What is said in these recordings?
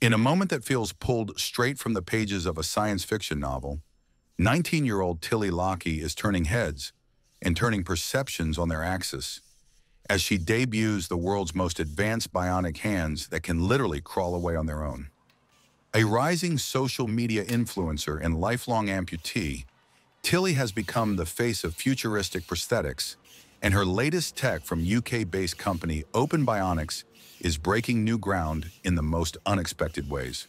In a moment that feels pulled straight from the pages of a science fiction novel, 19-year-old Tilly Lockey is turning heads and turning perceptions on their axis as she debuts the world's most advanced bionic hands that can literally crawl away on their own. A rising social media influencer and lifelong amputee, Tilly has become the face of futuristic prosthetics, and her latest tech from UK-based company Open Bionics is breaking new ground in the most unexpected ways.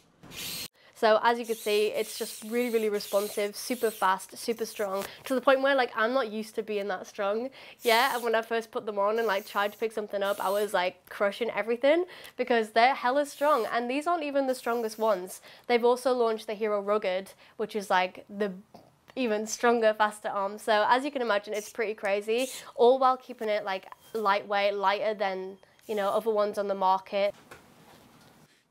So as you can see, it's just really, really responsive, super fast, super strong, to the point where like I'm not used to being that strong. Yeah, and when I first put them on and like tried to pick something up, I was like crushing everything because they're hella strong. And these aren't even the strongest ones. They've also launched the Hero Rugged, which is like the even stronger, faster arms. So as you can imagine, it's pretty crazy, all while keeping it like lightweight, lighter than, you know, other ones on the market.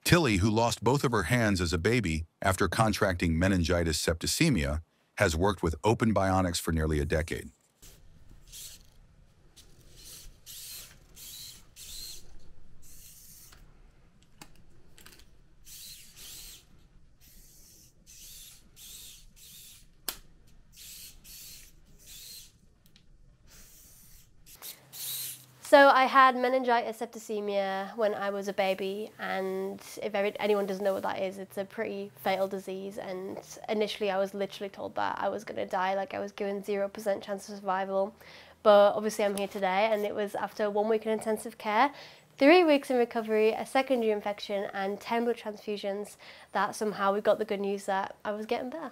Tilly, who lost both of her hands as a baby after contracting meningitis septicemia, has worked with Open Bionics for nearly a decade. So I had meningitis septicemia when I was a baby, and if anyone doesn't know what that is, it's a pretty fatal disease. And initially, I was literally told that I was going to die, like I was given zero percent chance of survival. But obviously, I'm here today, and it was after one week in intensive care, three weeks in recovery, a secondary infection, and ten blood transfusions that somehow we got the good news that I was getting better.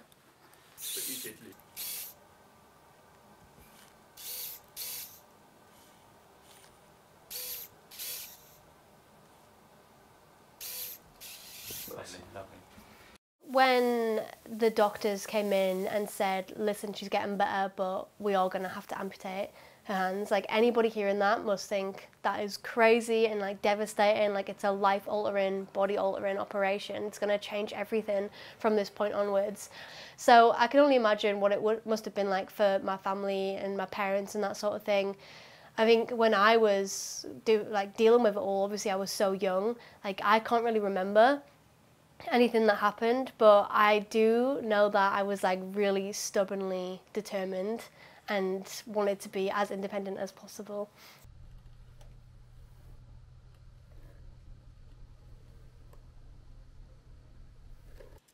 When the doctors came in and said, listen, she's getting better, but we are going to have to amputate her hands, like anybody hearing that must think that is crazy and like devastating, like it's a life altering, body altering operation. It's going to change everything from this point onwards. So I can only imagine what it would, must have been like for my family and my parents and that sort of thing. I think when I was do, like dealing with it all, obviously I was so young, like I can't really remember anything that happened, but I do know that I was like really stubbornly determined and wanted to be as independent as possible.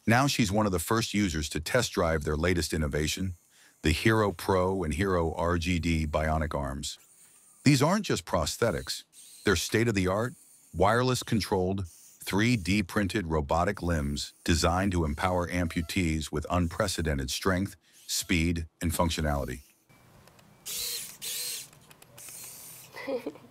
Now she's one of the first users to test drive their latest innovation, the Hero Pro and Hero RGD bionic arms. These aren't just prosthetics. They're state-of-the-art, wireless controlled, 3D printed robotic limbs designed to empower amputees with unprecedented strength, speed, and functionality.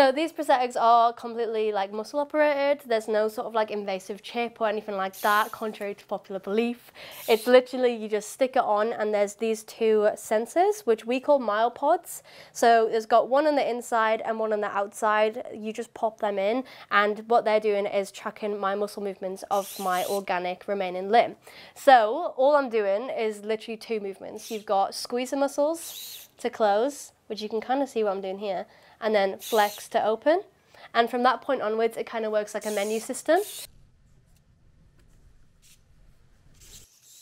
So these prosthetics are completely like muscle operated. There's no sort of like invasive chip or anything like that, contrary to popular belief. It's literally you just stick it on and there's these two sensors, which we call myopods. So there's got one on the inside and one on the outside. You just pop them in and what they're doing is tracking my muscle movements of my organic remaining limb. So all I'm doing is literally two movements. You've got squeeze the muscles to close, which you can kind of see what I'm doing here and then flex to open. And from that point onwards, it kind of works like a menu system.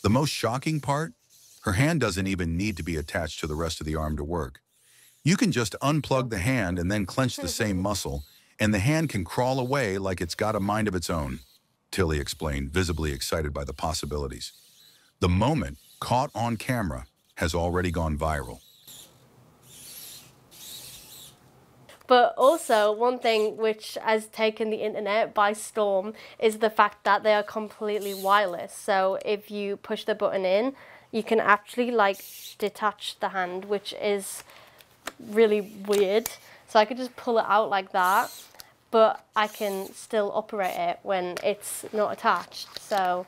The most shocking part? Her hand doesn't even need to be attached to the rest of the arm to work. You can just unplug the hand and then clench the same muscle, and the hand can crawl away like it's got a mind of its own, Tilly explained, visibly excited by the possibilities. The moment, caught on camera, has already gone viral. But also, one thing which has taken the internet by storm is the fact that they are completely wireless. So if you push the button in, you can actually like detach the hand, which is really weird. So I could just pull it out like that, but I can still operate it when it's not attached. So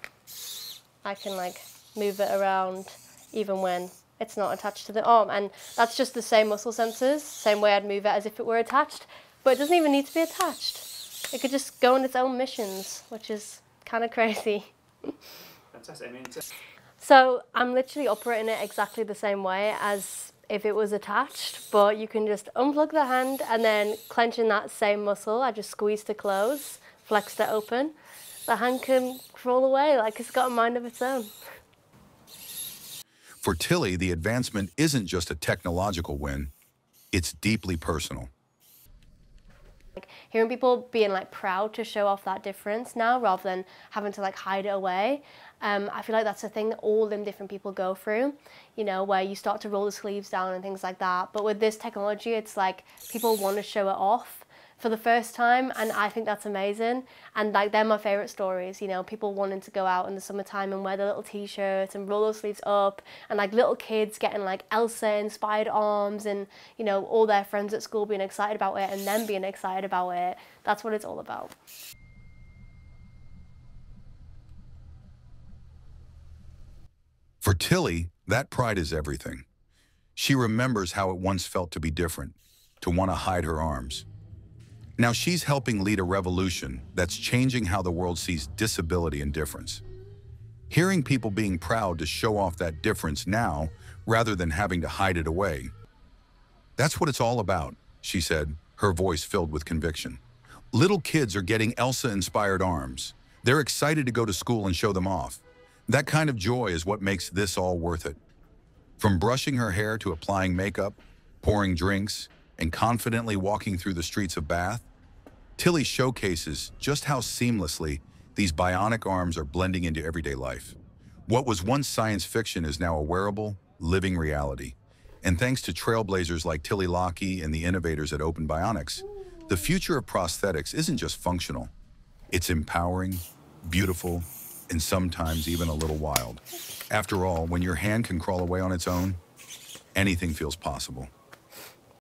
I can like move it around even when it's not attached to the arm. And that's just the same muscle sensors, same way I'd move it as if it were attached. But it doesn't even need to be attached. It could just go on its own missions, which is kind of crazy. Fantastic. I mean, so I'm literally operating it exactly the same way as if it was attached, but you can just unplug the hand and then clenching that same muscle, I just squeeze to close, flex to open, the hand can crawl away like it's got a mind of its own. For Tilly, the advancement isn't just a technological win, it's deeply personal. Like hearing people being like proud to show off that difference now rather than having to like hide it away. Um, I feel like that's a thing that all them different people go through, you know, where you start to roll the sleeves down and things like that. But with this technology, it's like people want to show it off for the first time and I think that's amazing and like they're my favorite stories you know people wanting to go out in the summertime and wear their little t-shirts and roll those sleeves up and like little kids getting like Elsa inspired arms and you know all their friends at school being excited about it and them being excited about it that's what it's all about For Tilly, that pride is everything. She remembers how it once felt to be different, to want to hide her arms. Now she's helping lead a revolution that's changing how the world sees disability and difference. Hearing people being proud to show off that difference now rather than having to hide it away. That's what it's all about, she said, her voice filled with conviction. Little kids are getting Elsa-inspired arms. They're excited to go to school and show them off. That kind of joy is what makes this all worth it. From brushing her hair to applying makeup, pouring drinks, and confidently walking through the streets of Bath, Tilly showcases just how seamlessly these bionic arms are blending into everyday life. What was once science fiction is now a wearable, living reality. And thanks to trailblazers like Tilly Lockey and the innovators at Open Bionics, the future of prosthetics isn't just functional. It's empowering, beautiful, and sometimes even a little wild. After all, when your hand can crawl away on its own, anything feels possible.